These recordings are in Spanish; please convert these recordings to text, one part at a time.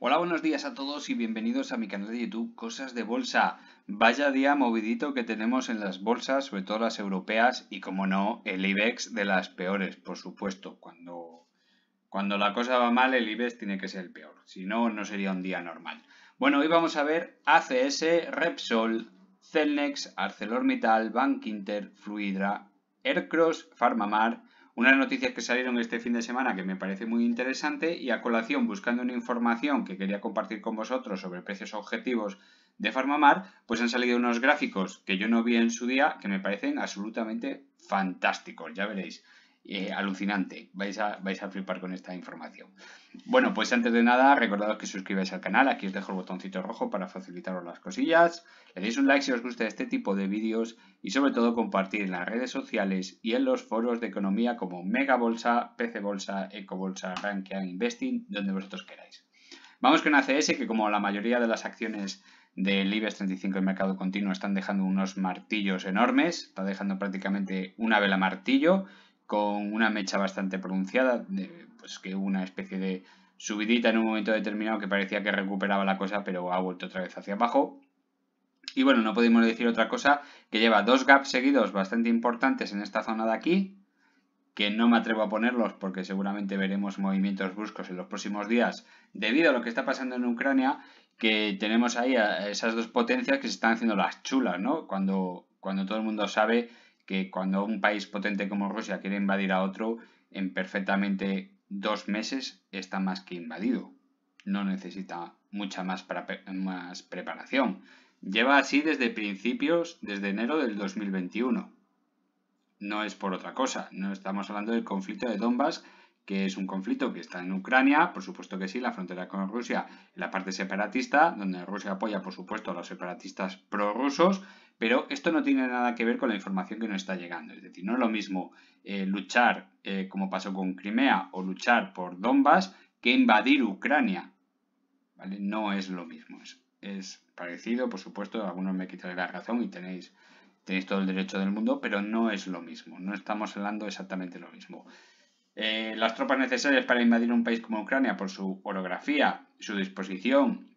Hola, buenos días a todos y bienvenidos a mi canal de YouTube Cosas de Bolsa. Vaya día movidito que tenemos en las bolsas, sobre todo las europeas y como no, el IBEX de las peores, por supuesto. Cuando, cuando la cosa va mal, el IBEX tiene que ser el peor, si no, no sería un día normal. Bueno, hoy vamos a ver ACS, Repsol, Celnex, ArcelorMittal, Bank Fluidra, Aircross, Farmamar, unas noticias que salieron este fin de semana que me parece muy interesante y a colación buscando una información que quería compartir con vosotros sobre precios objetivos de Farmamar, pues han salido unos gráficos que yo no vi en su día que me parecen absolutamente fantásticos, ya veréis. Eh, alucinante. Vais a, vais a flipar con esta información. Bueno, pues antes de nada, recordados que suscribáis al canal. Aquí os dejo el botoncito rojo para facilitaros las cosillas. Le deis un like si os gusta este tipo de vídeos y sobre todo compartir en las redes sociales y en los foros de economía como Mega Bolsa, PC Bolsa, Eco Bolsa, Rankian Investing, donde vosotros queráis. Vamos con ACS, que como la mayoría de las acciones del IBEX 35 en mercado continuo están dejando unos martillos enormes, está dejando prácticamente una vela martillo con una mecha bastante pronunciada, pues que una especie de subidita en un momento determinado que parecía que recuperaba la cosa, pero ha vuelto otra vez hacia abajo. Y bueno, no podemos decir otra cosa que lleva dos gaps seguidos bastante importantes en esta zona de aquí, que no me atrevo a ponerlos porque seguramente veremos movimientos bruscos en los próximos días debido a lo que está pasando en Ucrania, que tenemos ahí a esas dos potencias que se están haciendo las chulas, ¿no? Cuando, cuando todo el mundo sabe que cuando un país potente como Rusia quiere invadir a otro, en perfectamente dos meses está más que invadido. No necesita mucha más, preparación. Lleva así desde principios, desde enero del 2021. No es por otra cosa. No estamos hablando del conflicto de Donbass, que es un conflicto que está en Ucrania, por supuesto que sí, la frontera con Rusia, la parte separatista, donde Rusia apoya, por supuesto, a los separatistas prorrusos, pero esto no tiene nada que ver con la información que nos está llegando. Es decir, no es lo mismo eh, luchar, eh, como pasó con Crimea, o luchar por Donbass, que invadir Ucrania. ¿Vale? No es lo mismo. Es, parecido, por supuesto, algunos me quitan la razón y tenéis, tenéis todo el derecho del mundo, pero no es lo mismo. No estamos hablando exactamente lo mismo. Eh, las tropas necesarias para invadir un país como Ucrania por su orografía, su disposición,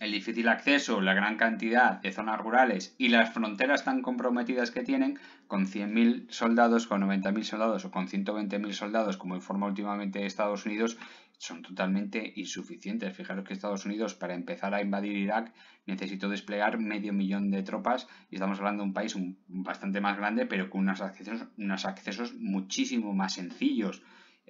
el difícil acceso, la gran cantidad de zonas rurales y las fronteras tan comprometidas que tienen, con 100.000 soldados, con 90.000 soldados o con 120.000 soldados, como informa últimamente Estados Unidos, son totalmente insuficientes. Fijaros que Estados Unidos, para empezar a invadir Irak, necesitó desplegar medio millón de tropas y estamos hablando de un país bastante más grande, pero con unos accesos, unos accesos muchísimo más sencillos.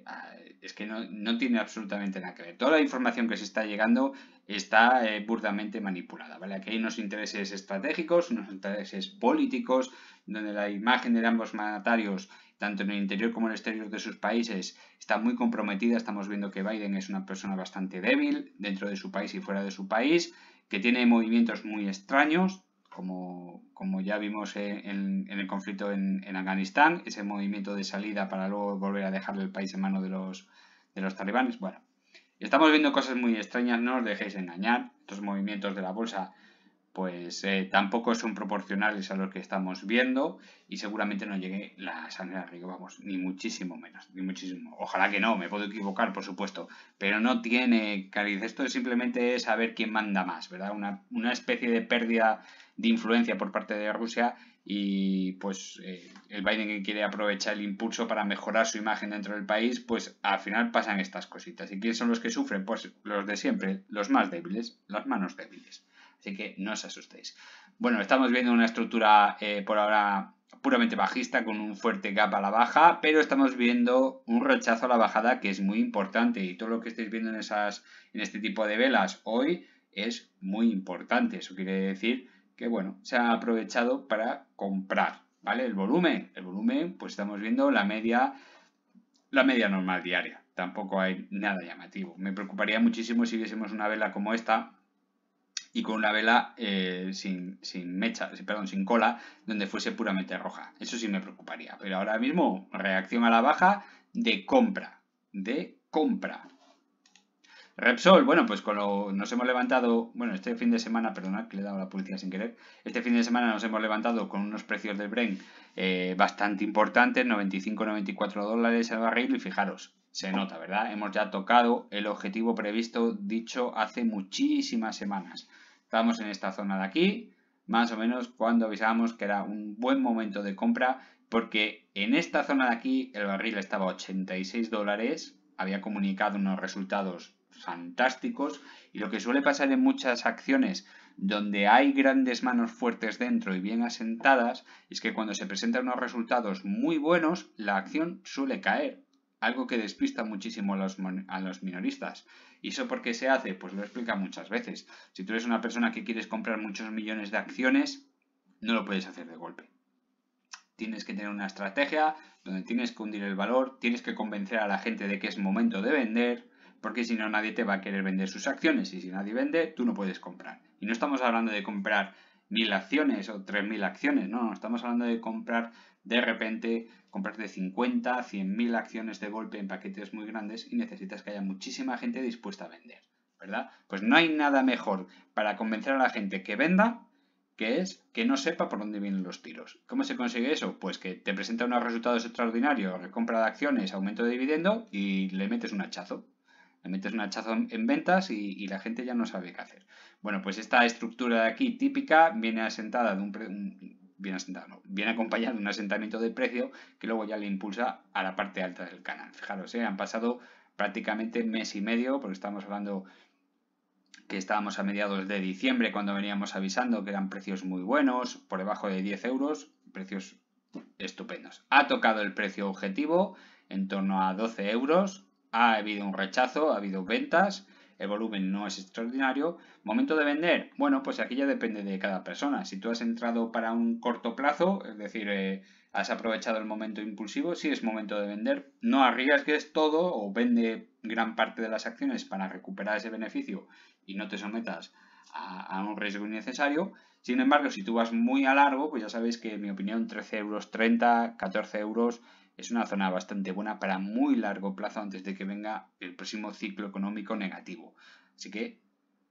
Ah, es que no, tiene absolutamente nada que ver. Toda la información que se está llegando está eh, burdamente manipulada, ¿vale? Aquí hay unos intereses estratégicos, unos intereses políticos, donde la imagen de ambos mandatarios tanto en el interior como en el exterior de sus países, está muy comprometida. Estamos viendo que Biden es una persona bastante débil dentro de su país y fuera de su país, que tiene movimientos muy extraños, como, como ya vimos en, el conflicto en, Afganistán, ese movimiento de salida para luego volver a dejarle el país en manos de los, de los talibanes. Bueno, estamos viendo cosas muy extrañas, no os dejéis engañar. Estos movimientos de la bolsa pues eh, tampoco son proporcionales a lo que estamos viendo y seguramente no llegue la sangre al río, vamos, ni muchísimo menos, ni muchísimo. Ojalá que no, me puedo equivocar, por supuesto, pero no tiene cariz. Esto simplemente es saber quién manda más, ¿verdad? Una, una especie de pérdida de influencia por parte de Rusia y pues eh, el Biden que quiere aprovechar el impulso para mejorar su imagen dentro del país, pues al final pasan estas cositas. ¿Y quiénes son los que sufren? Pues los de siempre, los más débiles, las manos débiles. Así que no os asustéis. Bueno, estamos viendo una estructura eh, por ahora puramente bajista con un fuerte gap a la baja, pero estamos viendo un rechazo a la bajada que es muy importante y todo lo que estáis viendo en, esas, en este tipo de velas hoy es muy importante. Eso quiere decir que bueno, se ha aprovechado para comprar, ¿vale? El volumen, el volumen, pues estamos viendo la media, la media normal diaria. Tampoco hay nada llamativo. Me preocuparía muchísimo si viésemos una vela como esta, y con una vela eh, sin, sin, mecha, perdón, sin cola, donde fuese puramente roja. Eso sí me preocuparía. Pero ahora mismo, reacción a la baja de compra. De compra. Repsol, bueno, pues con lo, nos hemos levantado, bueno, este fin de semana, perdonad que le he dado la publicidad sin querer, este fin de semana nos hemos levantado con unos precios del Brent eh, bastante importantes, 95-94 dólares el barril, y fijaros, se nota, ¿verdad? Hemos ya tocado el objetivo previsto dicho hace muchísimas semanas. Estamos en esta zona de aquí, más o menos cuando avisábamos que era un buen momento de compra, porque en esta zona de aquí el barril estaba a 86 dólares, había comunicado unos resultados fantásticos y lo que suele pasar en muchas acciones donde hay grandes manos fuertes dentro y bien asentadas es que cuando se presentan unos resultados muy buenos la acción suele caer algo que despista muchísimo a los, a los, minoristas. ¿Y eso por qué se hace? Pues lo explica muchas veces. Si tú eres una persona que quieres comprar muchos millones de acciones, no lo puedes hacer de golpe. Tienes que tener una estrategia donde tienes que hundir el valor, tienes que convencer a la gente de que es momento de vender, porque si no nadie te va a querer vender sus acciones y si nadie vende, tú no puedes comprar. Y no estamos hablando de comprar mil acciones o tres mil acciones, no, no, estamos hablando de comprar de repente, comprarte 50, 100 mil acciones de golpe en paquetes muy grandes y necesitas que haya muchísima gente dispuesta a vender, ¿verdad? Pues no hay nada mejor para convencer a la gente que venda que es que no sepa por dónde vienen los tiros. ¿Cómo se consigue eso? Pues que te presenta unos resultados extraordinarios, recompra de acciones, aumento de dividendo y le metes un hachazo. Le metes un hachazo en ventas y, la gente ya no sabe qué hacer. Bueno, pues esta estructura de aquí típica viene asentada de un, viene asentado, viene acompañado de un asentamiento de precio que luego ya le impulsa a la parte alta del canal. Fijaros, ¿eh? han pasado prácticamente mes y medio, porque estamos hablando que estábamos a mediados de diciembre cuando veníamos avisando que eran precios muy buenos, por debajo de 10 euros, precios estupendos. Ha tocado el precio objetivo en torno a 12 euros, ha habido un rechazo, ha habido ventas, el volumen no es extraordinario. ¿Momento de vender? Bueno, pues aquí ya depende de cada persona. Si tú has entrado para un corto plazo, es decir, eh, has aprovechado el momento impulsivo, sí es momento de vender. No arriesgues todo o vende gran parte de las acciones para recuperar ese beneficio y no te sometas a, un riesgo innecesario. Sin embargo, si tú vas muy a largo, pues ya sabéis que en mi opinión 13 euros 30, 14 euros es una zona bastante buena para muy largo plazo antes de que venga el próximo ciclo económico negativo. Así que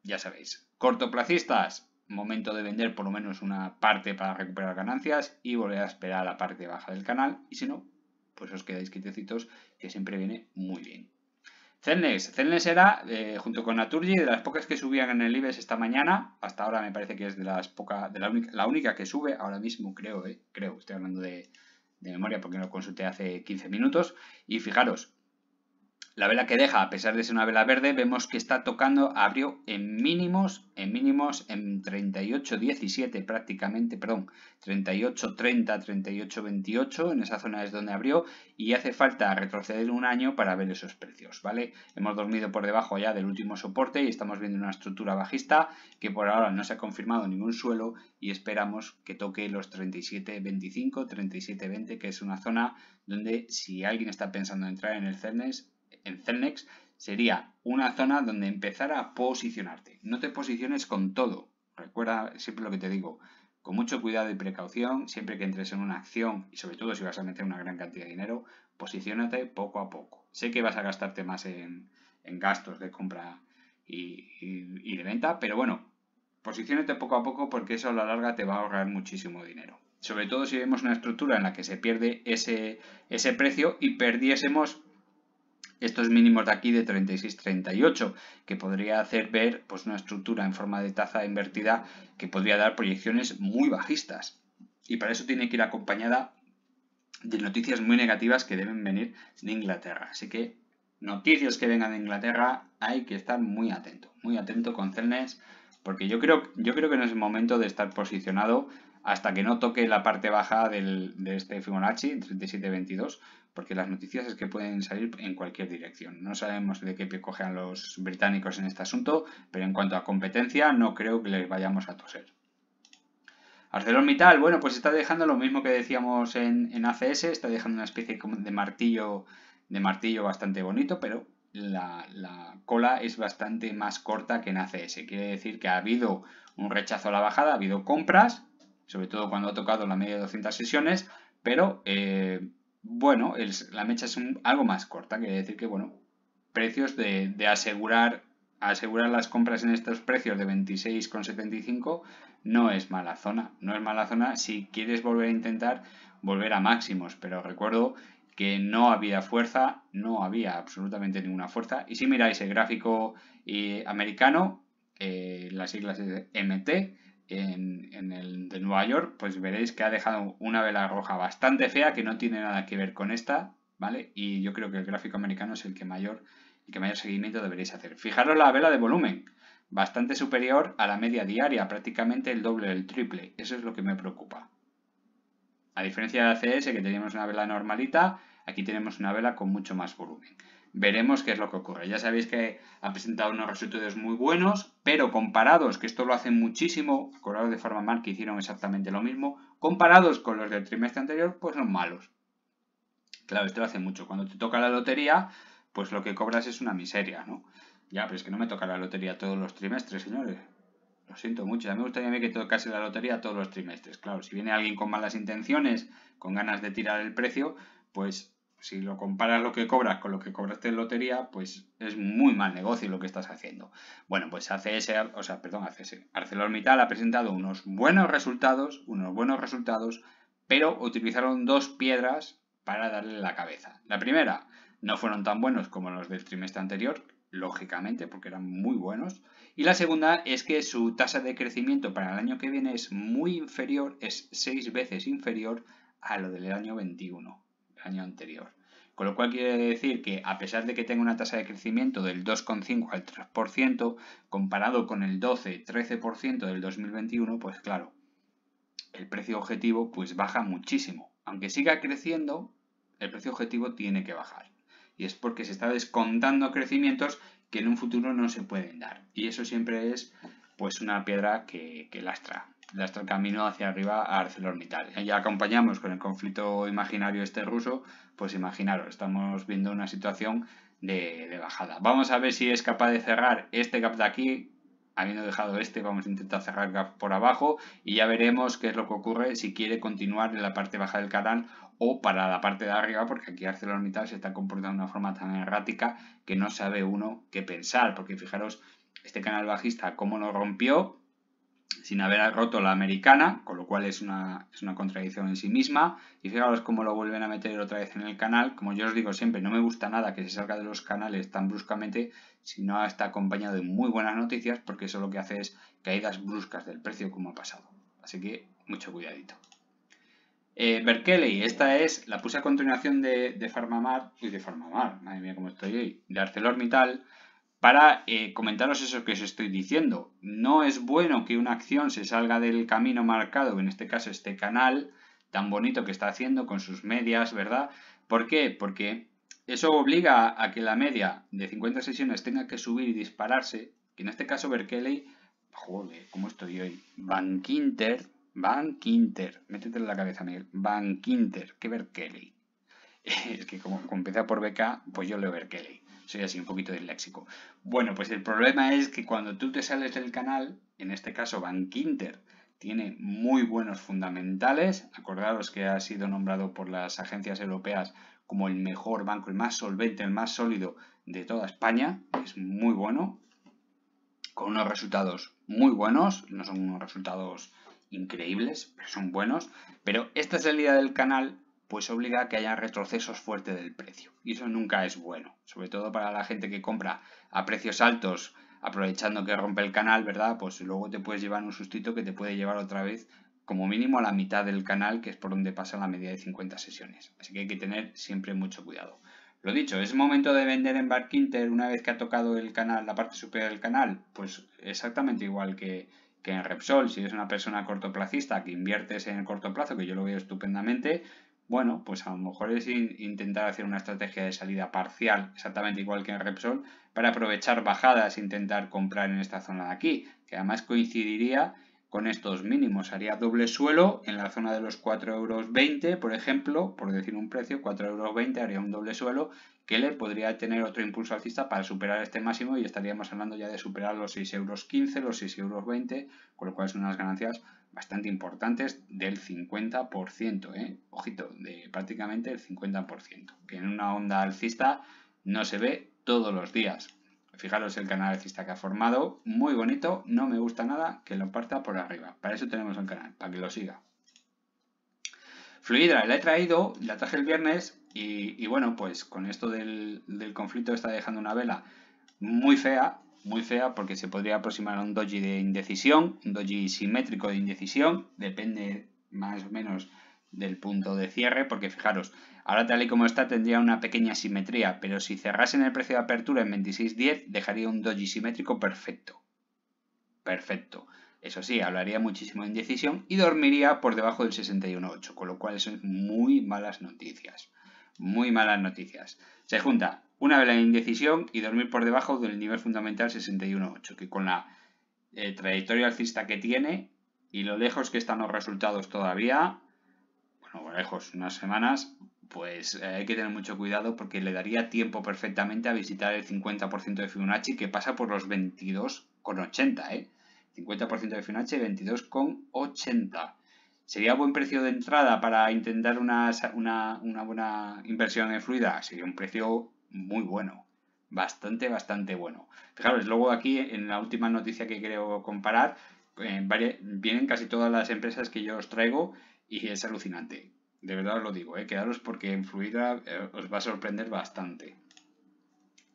ya sabéis, cortoplacistas, momento de vender por lo menos una parte para recuperar ganancias y volver a esperar a la parte baja del canal y si no, pues os quedáis quietecitos que siempre viene muy bien. Celnex. Celnex era, eh, junto con Naturgy, de las pocas que subían en el IBEX esta mañana. Hasta ahora me parece que es de las pocas, de la única, la única que sube ahora mismo, creo, eh, creo, estoy hablando de, de memoria porque lo consulté hace 15 minutos. Y fijaros, la vela que deja, a pesar de ser una vela verde, vemos que está tocando, abrió en mínimos, en mínimos en 38.17 prácticamente, perdón, 38.30, 38.28, en esa zona es donde abrió y hace falta retroceder un año para ver esos precios, ¿vale? Hemos dormido por debajo ya del último soporte y estamos viendo una estructura bajista que por ahora no se ha confirmado ningún suelo y esperamos que toque los 37.25, 37.20, que es una zona donde si alguien está pensando en entrar en el CERNES, en Celnex sería una zona donde empezar a posicionarte. No te posiciones con todo. Recuerda siempre lo que te digo. Con mucho cuidado y precaución, siempre que entres en una acción y sobre todo si vas a meter una gran cantidad de dinero, posicionate poco a poco. Sé que vas a gastarte más en, gastos de compra y, de venta, pero bueno, posicionate poco a poco porque eso a la larga te va a ahorrar muchísimo dinero. Sobre todo si vemos una estructura en la que se pierde ese, ese precio y perdiésemos estos mínimos de aquí de 36-38, que podría hacer ver pues, una estructura en forma de taza invertida que podría dar proyecciones muy bajistas. Y para eso tiene que ir acompañada de noticias muy negativas que deben venir de Inglaterra. Así que noticias que vengan de Inglaterra hay que estar muy atento, muy atento con Celnes, porque yo creo, yo creo que no es el momento de estar posicionado hasta que no toque la parte baja del, de este Fibonacci, 37.22, porque las noticias es que pueden salir en cualquier dirección. No sabemos de qué pie cogen los británicos en este asunto, pero en cuanto a competencia no creo que les vayamos a toser. ArcelorMittal, bueno, pues está dejando lo mismo que decíamos en, ACS, está dejando una especie de martillo, de martillo bastante bonito, pero la, la, cola es bastante más corta que en ACS. Quiere decir que ha habido un rechazo a la bajada, ha habido compras, sobre todo cuando ha tocado la media de 200 sesiones, pero eh, bueno, la mecha es algo más corta, quiere decir que, bueno, precios de, asegurar, asegurar las compras en estos precios de 26,75 no es mala zona, no es mala zona si quieres volver a intentar volver a máximos, pero recuerdo que no había fuerza, no había absolutamente ninguna fuerza. Y si miráis el gráfico eh, americano, eh, las siglas de MT, en, el de Nueva York, pues veréis que ha dejado una vela roja bastante fea que no tiene nada que ver con esta, ¿vale? Y yo creo que el gráfico americano es el que mayor, el que mayor seguimiento deberéis hacer. Fijaros la vela de volumen, bastante superior a la media diaria, prácticamente el doble del triple. Eso es lo que me preocupa. A diferencia de la CS, que teníamos una vela normalita, aquí tenemos una vela con mucho más volumen veremos qué es lo que ocurre. Ya sabéis que ha presentado unos resultados muy buenos, pero comparados, que esto lo hacen muchísimo, acordados de Farmamar que hicieron exactamente lo mismo, comparados con los del trimestre anterior, pues son malos. Claro, esto lo hace mucho. Cuando te toca la lotería, pues lo que cobras es una miseria, ¿no? Ya, pero es que no me toca la lotería todos los trimestres, señores. Lo siento mucho. A mí me gustaría a mí que tocase la lotería todos los trimestres. Claro, si viene alguien con malas intenciones, con ganas de tirar el precio, pues si lo comparas lo que cobras con lo que cobraste en lotería, pues es muy mal negocio lo que estás haciendo. Bueno, pues ACS, o sea, perdón, ACS, ArcelorMittal ha presentado unos buenos resultados, unos buenos resultados, pero utilizaron dos piedras para darle la cabeza. La primera, no fueron tan buenos como los del trimestre anterior, lógicamente, porque eran muy buenos. Y la segunda es que su tasa de crecimiento para el año que viene es muy inferior, es seis veces inferior a lo del año 21 año anterior. Con lo cual quiere decir que a pesar de que tenga una tasa de crecimiento del 2,5 al 3%, comparado con el 12-13% del 2021, pues claro, el precio objetivo pues baja muchísimo. Aunque siga creciendo, el precio objetivo tiene que bajar. Y es porque se está descontando crecimientos que en un futuro no se pueden dar. Y eso siempre es pues una piedra que, que lastra el camino hacia arriba a ArcelorMittal. Ya acompañamos con el conflicto imaginario este ruso, pues imaginaros, estamos viendo una situación de, bajada. Vamos a ver si es capaz de cerrar este gap de aquí, habiendo dejado este, vamos a intentar cerrar el gap por abajo y ya veremos qué es lo que ocurre si quiere continuar en la parte baja del canal o para la parte de arriba, porque aquí ArcelorMittal se está comportando de una forma tan errática que no sabe uno qué pensar, porque fijaros, este canal bajista, cómo lo rompió, sin haber roto la americana, con lo cual es una, es una contradicción en sí misma. Y fijaros cómo lo vuelven a meter otra vez en el canal. Como yo os digo siempre, no me gusta nada que se salga de los canales tan bruscamente si no está acompañado de muy buenas noticias, porque eso lo que hace es caídas bruscas del precio como ha pasado. Así que mucho cuidadito. Eh, Berkeley, esta es, la puse a continuación de, Farmamar, uy, de Farmamar, madre mía cómo estoy hoy, de ArcelorMittal, para eh, comentaros eso que os estoy diciendo. No es bueno que una acción se salga del camino marcado, en este caso este canal tan bonito que está haciendo con sus medias, ¿verdad? ¿Por qué? Porque eso obliga a que la media de 50 sesiones tenga que subir y dispararse, que en este caso Berkeley, joder, ¿cómo estoy hoy? Van Quinter, métete en la cabeza, Miguel, Van Quinter, ¿qué Berkeley? es que como, como empieza por BK, pues yo leo Berkeley soy así un poquito disléxico. Bueno, pues el problema es que cuando tú te sales del canal, en este caso Bankinter tiene muy buenos fundamentales. Acordaros que ha sido nombrado por las agencias europeas como el mejor banco, el más solvente, el más sólido de toda España. Es muy bueno, con unos resultados muy buenos. No son unos resultados increíbles, pero son buenos. Pero esta salida del canal pues obliga a que haya retrocesos fuertes del precio. Y eso nunca es bueno, sobre todo para la gente que compra a precios altos aprovechando que rompe el canal, ¿verdad? Pues luego te puedes llevar un sustito que te puede llevar otra vez como mínimo a la mitad del canal, que es por donde pasa la media de 50 sesiones. Así que hay que tener siempre mucho cuidado. Lo dicho, ¿es momento de vender en Barkinter una vez que ha tocado el canal, la parte superior del canal? Pues exactamente igual que, que en Repsol. Si eres una persona cortoplacista que inviertes en el corto plazo, que yo lo veo estupendamente, bueno, pues a lo mejor es intentar hacer una estrategia de salida parcial, exactamente igual que en Repsol, para aprovechar bajadas e intentar comprar en esta zona de aquí, que además coincidiría con estos mínimos. Haría doble suelo en la zona de los 4,20 euros, por ejemplo, por decir un precio, 4,20 euros haría un doble suelo que le podría tener otro impulso alcista para superar este máximo y estaríamos hablando ya de superar los 6,15 euros, los 6,20 euros, con lo cual son unas ganancias bastante importantes del 50%, ¿eh? ojito, de prácticamente el 50%, que en una onda alcista no se ve todos los días. Fijaros el canal alcista que ha formado, muy bonito, no me gusta nada que lo parta por arriba. Para eso tenemos el canal, para que lo siga. Fluidra la he traído, la traje el viernes y, bueno, pues con esto del, del, conflicto está dejando una vela muy fea, muy fea porque se podría aproximar a un doji de indecisión, un doji simétrico de indecisión, depende más o menos del punto de cierre, porque fijaros, ahora tal y como está tendría una pequeña simetría, pero si cerrasen el precio de apertura en 26.10 dejaría un doji simétrico perfecto. Perfecto. Eso sí, hablaría muchísimo de indecisión y dormiría por debajo del 61.8, con lo cual son muy malas noticias. Muy malas noticias. Se junta una vela de indecisión y dormir por debajo del nivel fundamental 61.8, que con la eh, trayectoria alcista que tiene y lo lejos que están los resultados todavía, bueno, lejos, unas semanas, pues eh, hay que tener mucho cuidado porque le daría tiempo perfectamente a visitar el 50% de Fibonacci que pasa por los 22,80, ¿eh? 50% de Fibonacci 22,80. ¿Sería buen precio de entrada para intentar una, una, buena inversión en fluida? Sería un precio muy bueno. Bastante, bastante bueno. Fijaros, luego aquí en la última noticia que quiero comparar, eh, vienen casi todas las empresas que yo os traigo y es alucinante. De verdad os lo digo, ¿eh? quedaros porque en Fluida eh, os va a sorprender bastante.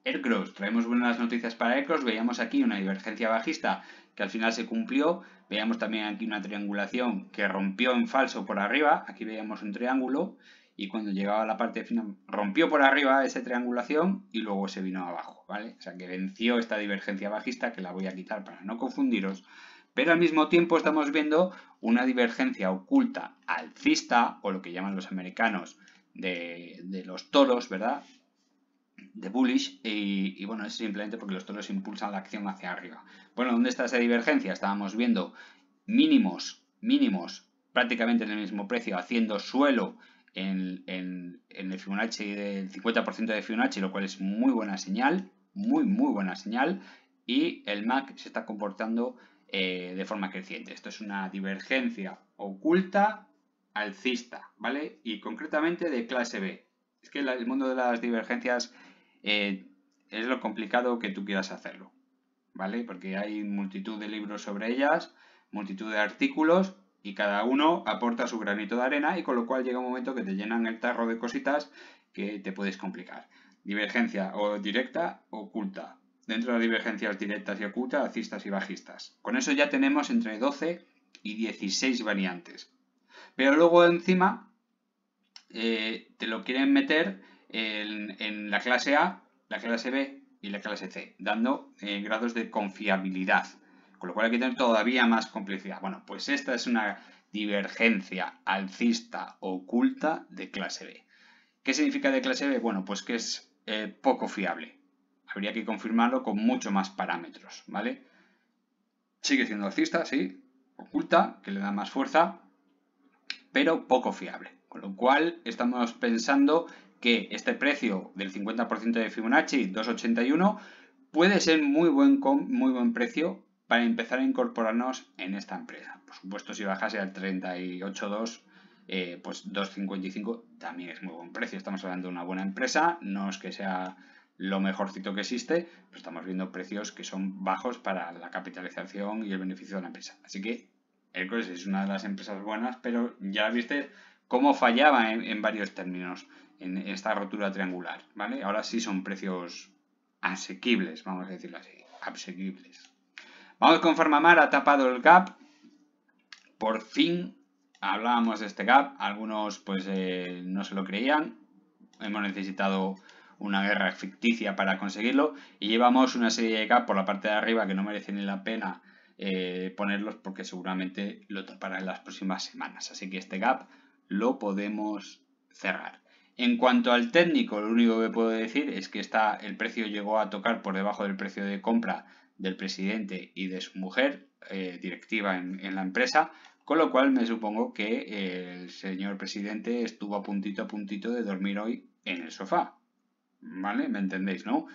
Aircross, traemos buenas noticias para Aircross, veíamos aquí una divergencia bajista que al final se cumplió, veíamos también aquí una triangulación que rompió en falso por arriba, aquí veíamos un triángulo y cuando llegaba a la parte final rompió por arriba esa triangulación y luego se vino abajo, ¿vale? O sea que venció esta divergencia bajista que la voy a quitar para no confundiros pero al mismo tiempo estamos viendo una divergencia oculta alcista, o lo que llaman los americanos de, los toros, ¿verdad? De bullish, y, bueno, es simplemente porque los toros impulsan la acción hacia arriba. Bueno, ¿dónde está esa divergencia? Estábamos viendo mínimos, mínimos, prácticamente en el mismo precio, haciendo suelo en, el Fibonacci del 50% de Fibonacci, lo cual es muy buena señal, muy, muy buena señal, y el MAC se está comportando eh, de forma creciente. Esto es una divergencia oculta alcista, ¿vale? Y concretamente de clase B. Es que el mundo de las divergencias eh, es lo complicado que tú quieras hacerlo, ¿vale? Porque hay multitud de libros sobre ellas, multitud de artículos y cada uno aporta su granito de arena y con lo cual llega un momento que te llenan el tarro de cositas que te puedes complicar. Divergencia o directa oculta dentro de las divergencias directas y ocultas, alcistas y bajistas. Con eso ya tenemos entre 12 y 16 variantes. Pero luego encima eh, te lo quieren meter en, la clase A, la clase B y la clase C, dando eh, grados de confiabilidad. Con lo cual hay que tener todavía más complejidad. Bueno, pues esta es una divergencia alcista oculta de clase B. ¿Qué significa de clase B? Bueno, pues que es eh, poco fiable habría que confirmarlo con mucho más parámetros, ¿vale? Sigue siendo alcista, sí, oculta, que le da más fuerza, pero poco fiable. Con lo cual estamos pensando que este precio del 50% de Fibonacci, 281, puede ser muy buen, muy buen precio para empezar a incorporarnos en esta empresa. Por supuesto, si bajase al 38.2, eh, pues 2.55 también es muy buen precio. Estamos hablando de una buena empresa, no es que sea lo mejorcito que existe, pues estamos viendo precios que son bajos para la capitalización y el beneficio de la empresa. Así que Hercules es una de las empresas buenas, pero ya viste cómo fallaba en, varios términos en esta rotura triangular, ¿vale? Ahora sí son precios asequibles, vamos a decirlo así, asequibles. Vamos con Farmamar, ha tapado el gap, por fin hablábamos de este gap, algunos pues eh, no se lo creían, hemos necesitado una guerra ficticia para conseguirlo y llevamos una serie de gap por la parte de arriba que no merece la pena eh, ponerlos porque seguramente lo tapará en las próximas semanas. Así que este gap lo podemos cerrar. En cuanto al técnico, lo único que puedo decir es que está, el precio llegó a tocar por debajo del precio de compra del presidente y de su mujer, eh, directiva en, la empresa, con lo cual me supongo que el señor presidente estuvo a puntito a puntito de dormir hoy en el sofá. ¿Vale? ¿Me entendéis, no?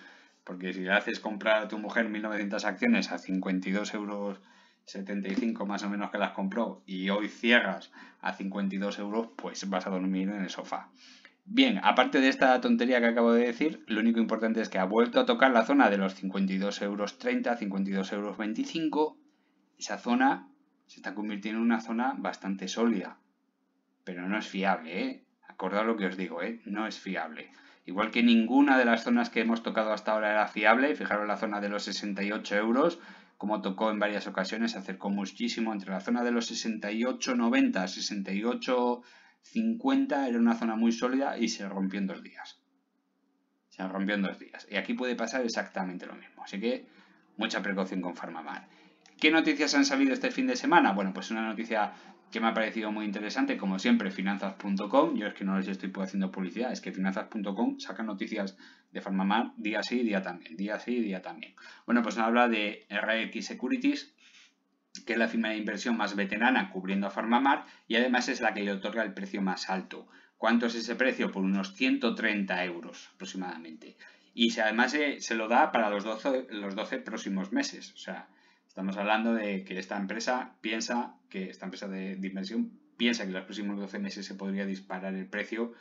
Porque si le haces comprar a tu mujer 1900 acciones a 52 euros 75 más o menos que las compró y hoy cierras a 52 euros, pues vas a dormir en el sofá. Bien, aparte de esta tontería que acabo de decir, lo único importante es que ha vuelto a tocar la zona de los 52 euros 30, 52 euros 25. Esa zona se está convirtiendo en una zona bastante sólida. pero no es fiable, ¿eh? Acordad lo que os digo, ¿eh? No es fiable. Igual que ninguna de las zonas que hemos tocado hasta ahora era fiable, fijaros la zona de los 68 euros, como tocó en varias ocasiones, se acercó muchísimo entre la zona de los 68,90, 68,50 era una zona muy sólida y se rompió en dos días. Se rompió en dos días. Y aquí puede pasar exactamente lo mismo. Así que mucha precaución con Farmamar. ¿Qué noticias han salido este fin de semana? Bueno, pues una noticia que me ha parecido muy interesante, como siempre, finanzas.com. Yo es que no les estoy haciendo publicidad, es que finanzas.com saca noticias de Farmamar día sí, día también, día sí, día también. Bueno, pues nos habla de RX Securities, que es la firma de inversión más veterana cubriendo a Farmamar y además es la que le otorga el precio más alto. ¿Cuánto es ese precio? Por unos 130 euros aproximadamente. Y además se, lo da para los 12, los 12 próximos meses. O sea, Estamos hablando de que esta empresa piensa, que esta empresa de, inversión piensa que los próximos 12 meses se podría disparar el precio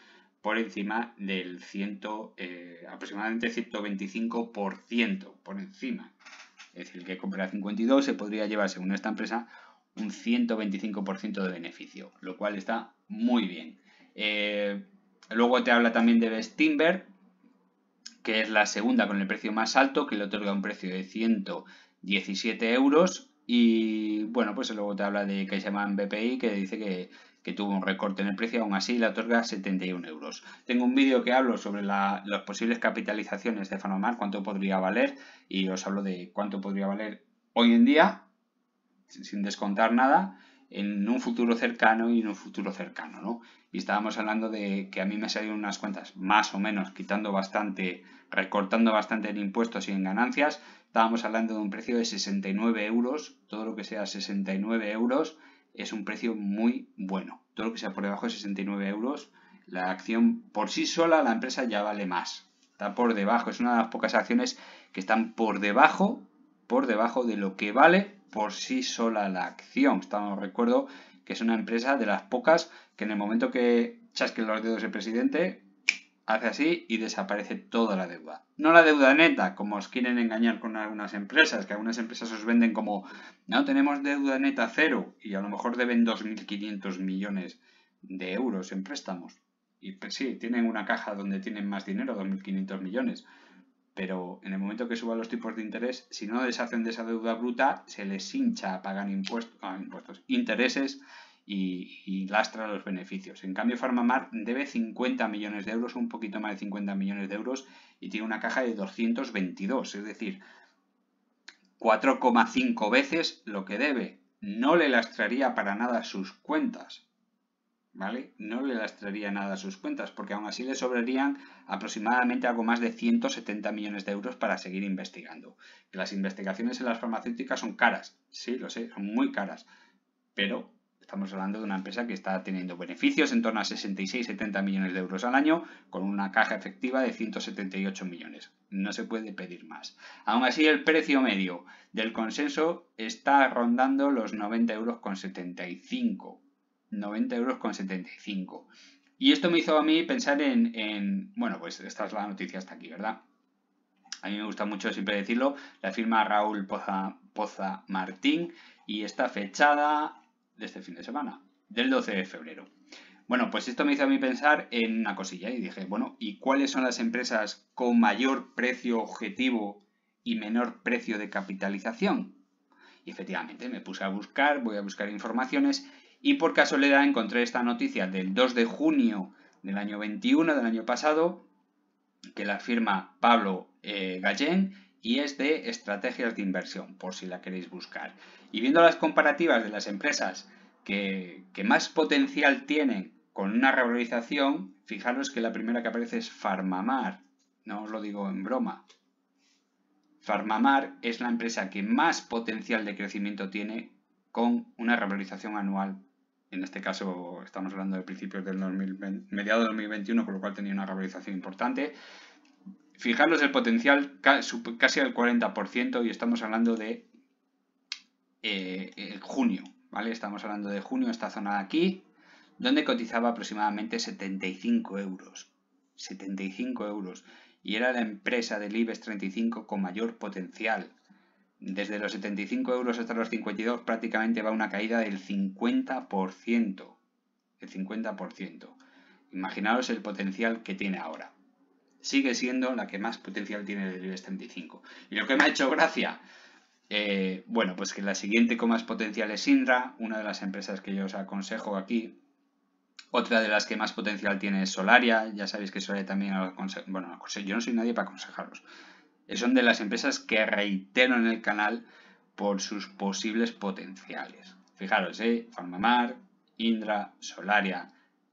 por encima del 100, eh, aproximadamente 125% por encima. Es decir, el que compra 52 se podría llevar, según esta empresa, un 125% de beneficio, lo cual está muy bien. Eh, luego te habla también de Best Timber, que es la segunda con el precio más alto, que le otorga un precio de 100 17 euros. Y bueno, pues luego te habla de llama BPI, que dice que, tuvo un recorte en el precio, aún así le otorga 71 euros. Tengo un vídeo que hablo sobre las posibles capitalizaciones de Fanomar, cuánto podría valer, y os hablo de cuánto podría valer hoy en día, sin descontar nada, en un futuro cercano y en un futuro cercano, ¿no? Y estábamos hablando de que a mí me salieron unas cuentas, más o menos, quitando bastante, recortando bastante en impuestos y en ganancias, estábamos hablando de un precio de 69 euros, todo lo que sea 69 euros es un precio muy bueno. Todo lo que sea por debajo de 69 euros, la acción por sí sola, la empresa ya vale más. Está por debajo, es una de las pocas acciones que están por debajo, por debajo de lo que vale por sí sola la acción. Estamos, recuerdo que es una empresa de las pocas que en el momento que chasque los dedos el presidente, hace así y desaparece toda la deuda. No la deuda neta, como os quieren engañar con algunas empresas, que algunas empresas os venden como, no, tenemos deuda neta cero y a lo mejor deben 2.500 millones de euros en préstamos. Y pues sí, tienen una caja donde tienen más dinero, 2.500 millones. Pero en el momento que suban los tipos de interés, si no deshacen de esa deuda bruta, se les hincha a pagar impuestos, ah, impuestos intereses y, lastra los beneficios. En cambio, Farmamar debe 50 millones de euros, un poquito más de 50 millones de euros, y tiene una caja de 222, es decir, 4,5 veces lo que debe. No le lastraría para nada sus cuentas. ¿Vale? No le lastraría nada sus cuentas, porque aún así le sobrarían aproximadamente algo más de 170 millones de euros para seguir investigando. las investigaciones en las farmacéuticas son caras, sí, lo sé, son muy caras, pero Estamos hablando de una empresa que está teniendo beneficios en torno a 66-70 millones de euros al año, con una caja efectiva de 178 millones. No se puede pedir más. Aún así, el precio medio del consenso está rondando los 90 euros con 75. 90 euros con 75. Y esto me hizo a mí pensar en, bueno, pues esta es la noticia hasta aquí, ¿verdad? A mí me gusta mucho siempre decirlo, la firma Raúl Poza, Poza Martín y está fechada de este fin de semana, del 12 de febrero. Bueno, pues esto me hizo a mí pensar en una cosilla y dije, bueno, ¿y cuáles son las empresas con mayor precio objetivo y menor precio de capitalización? Y efectivamente me puse a buscar, voy a buscar informaciones y por casualidad encontré esta noticia del 2 de junio del año 21, del año pasado, que la firma Pablo eh, Gallén y es de estrategias de inversión, por si la queréis buscar. Y viendo las comparativas de las empresas que, más potencial tienen con una revalorización, fijaros que la primera que aparece es Farmamar, no os lo digo en broma. Farmamar es la empresa que más potencial de crecimiento tiene con una revalorización anual. En este caso estamos hablando de principios del 2020, mediados del 2021, con lo cual tenía una revalorización importante. Fijaros el potencial casi al 40% y estamos hablando de eh, junio, ¿vale? Estamos hablando de junio, esta zona de aquí, donde cotizaba aproximadamente 75 euros. 75 euros. Y era la empresa del IBEX 35 con mayor potencial. Desde los 75 euros hasta los 52 prácticamente va una caída del 50%. el 50%. Imaginaos el potencial que tiene ahora. Sigue siendo la que más potencial tiene del IBEX 35. Y lo que me ha hecho gracia, eh, bueno, pues que la siguiente con más potencial es Indra, una de las empresas que yo os aconsejo aquí. Otra de las que más potencial tiene es Solaria. Ya sabéis que Solaria también, bueno, yo no soy nadie para aconsejaros. Son de las empresas que reitero en el canal por sus posibles potenciales. Fijaros, ¿eh? Farmamar, Indra, Solaria,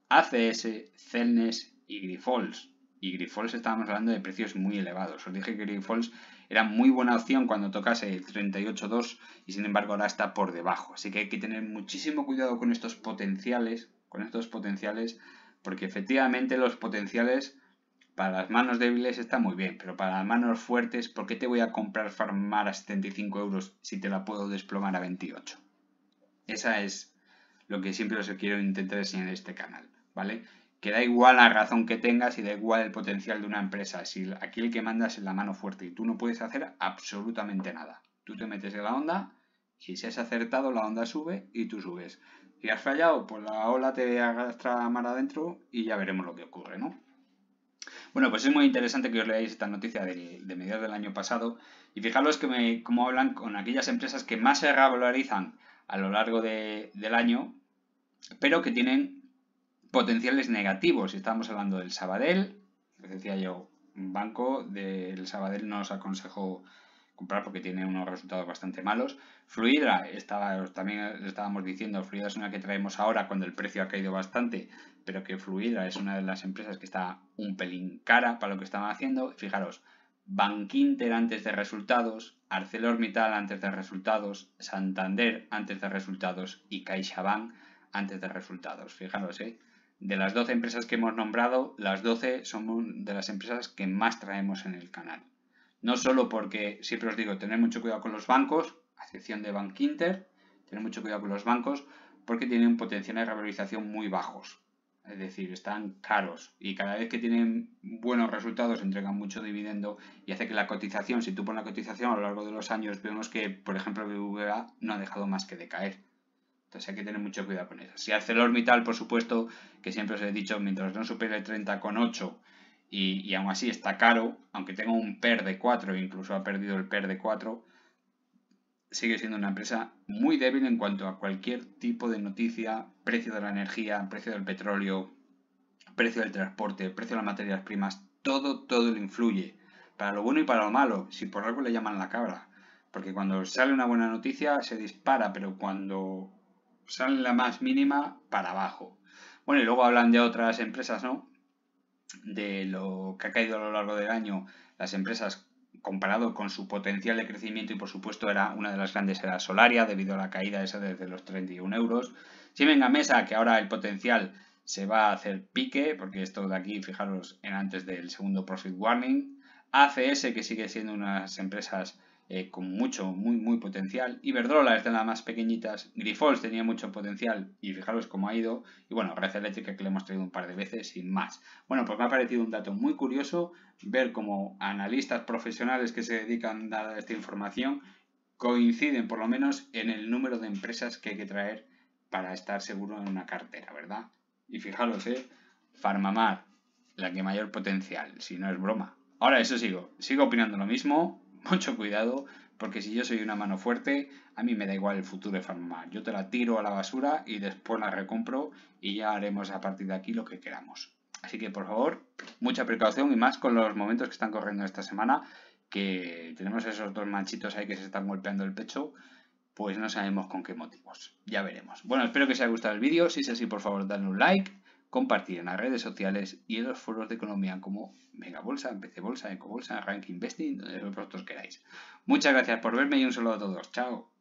ACS, Celnes y Grifols. Y Grifols estábamos hablando de precios muy elevados. Os dije que Grifols era muy buena opción cuando tocase el 38.2 y sin embargo ahora está por debajo. Así que hay que tener muchísimo cuidado con estos potenciales, con estos potenciales, porque efectivamente los potenciales para las manos débiles está muy bien, pero para las manos fuertes, ¿por qué te voy a comprar Farmar a 75 euros si te la puedo desplomar a 28? Esa es lo que siempre os quiero intentar enseñar en este canal, ¿vale? Que da igual la razón que tengas y da igual el potencial de una empresa. Si aquí el que mandas es la mano fuerte y tú no puedes hacer absolutamente nada. Tú te metes en la onda y si has acertado la onda sube y tú subes. Si has fallado, pues la ola te arrastra mar adentro y ya veremos lo que ocurre, ¿no? Bueno, pues es muy interesante que os leáis esta noticia de, mediados del año pasado y fijaros que me, cómo hablan con aquellas empresas que más se revalorizan a lo largo del año, pero que tienen potenciales negativos. Estamos hablando del Sabadell, decía yo, un banco del Sabadell no os aconsejo comprar porque tiene unos resultados bastante malos. Fluidra, estaba, también estábamos diciendo, Fluidra es una que traemos ahora cuando el precio ha caído bastante, pero que Fluidra es una de las empresas que está un pelín cara para lo que estaban haciendo. Fijaros, Bankinter antes de resultados, ArcelorMittal antes de resultados, Santander antes de resultados y CaixaBank antes de resultados. Fijaros, ¿eh? De las 12 empresas que hemos nombrado, las 12 son de las empresas que más traemos en el canal. No solo porque, siempre os digo, tener mucho cuidado con los bancos, a excepción de Bank Inter, tener mucho cuidado con los bancos, porque tienen un potencial de revalorización muy bajos. Es decir, están caros y cada vez que tienen buenos resultados entregan mucho dividendo y hace que la cotización, si tú pones la cotización a lo largo de los años, vemos que, por ejemplo, BBVA no ha dejado más que decaer. Entonces hay que tener mucho cuidado con eso. Si ArcelorMittal, por supuesto, que siempre os he dicho, mientras no supere el 30,8 y, aún así está caro, aunque tenga un PER de 4, incluso ha perdido el PER de 4, sigue siendo una empresa muy débil en cuanto a cualquier tipo de noticia, precio de la energía, precio del petróleo, precio del transporte, precio de las materias primas, todo, todo le influye, para lo bueno y para lo malo, si por algo le llaman la cabra, porque cuando sale una buena noticia se dispara, pero cuando sale la más mínima, para abajo. Bueno, y luego hablan de otras empresas, ¿no? de lo que ha caído a lo largo del año las empresas comparado con su potencial de crecimiento y por supuesto era una de las grandes era Solaria debido a la caída esa desde los 31 euros. Siemens Mesa que ahora el potencial se va a hacer pique porque esto de aquí fijaros en antes del segundo profit warning. ACS que sigue siendo unas empresas eh, con mucho, muy, muy potencial. Iberdrola es de las más pequeñitas. Grifols tenía mucho potencial y fijaros cómo ha ido. Y bueno, Red Eléctrica que le hemos traído un par de veces sin más. Bueno, pues me ha parecido un dato muy curioso ver cómo analistas profesionales que se dedican a dar esta información coinciden por lo menos en el número de empresas que hay que traer para estar seguro en una cartera, ¿verdad? Y fijaros, ¿eh? Farmamar, la que mayor potencial, si no es broma. Ahora eso sigo, sigo opinando lo mismo, mucho cuidado, porque si yo soy una mano fuerte, a mí me da igual el futuro de Farmamar. Yo te la tiro a la basura y después la recompro y ya haremos a partir de aquí lo que queramos. Así que por favor, mucha precaución y más con los momentos que están corriendo esta semana, que tenemos esos dos manchitos ahí que se están golpeando el pecho, pues no sabemos con qué motivos. Ya veremos. Bueno, espero que os haya gustado el vídeo. Si es así, por favor, dadle un like compartir en las redes sociales y en los foros de economía como Mega Bolsa, PC Bolsa, Ecobolsa, Rank Investing, donde vosotros queráis. Muchas gracias por verme y un saludo a todos. Chao.